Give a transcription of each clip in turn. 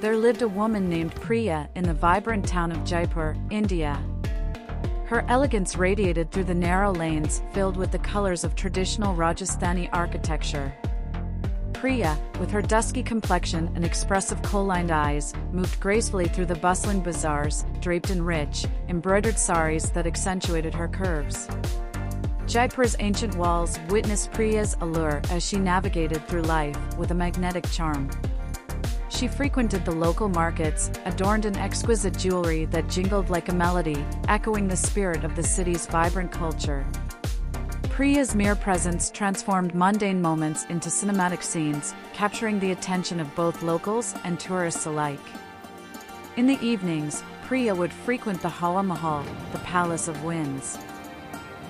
there lived a woman named Priya in the vibrant town of Jaipur, India. Her elegance radiated through the narrow lanes filled with the colors of traditional Rajasthani architecture. Priya, with her dusky complexion and expressive kohl-lined eyes, moved gracefully through the bustling bazaars, draped in rich, embroidered saris that accentuated her curves. Jaipur's ancient walls witnessed Priya's allure as she navigated through life with a magnetic charm. She frequented the local markets, adorned in exquisite jewelry that jingled like a melody, echoing the spirit of the city's vibrant culture. Priya's mere presence transformed mundane moments into cinematic scenes, capturing the attention of both locals and tourists alike. In the evenings, Priya would frequent the Hawa Mahal, the Palace of Winds.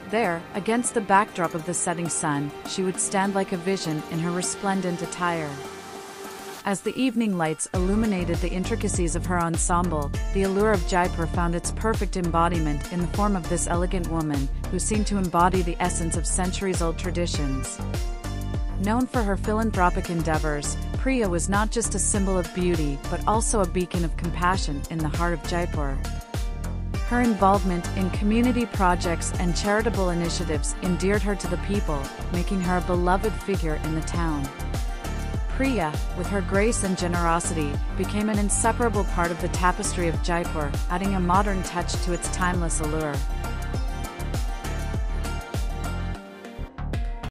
There, against the backdrop of the setting sun, she would stand like a vision in her resplendent attire. As the evening lights illuminated the intricacies of her ensemble, the allure of Jaipur found its perfect embodiment in the form of this elegant woman, who seemed to embody the essence of centuries-old traditions. Known for her philanthropic endeavors, Priya was not just a symbol of beauty but also a beacon of compassion in the heart of Jaipur. Her involvement in community projects and charitable initiatives endeared her to the people, making her a beloved figure in the town. Priya, with her grace and generosity, became an inseparable part of the tapestry of Jaipur, adding a modern touch to its timeless allure.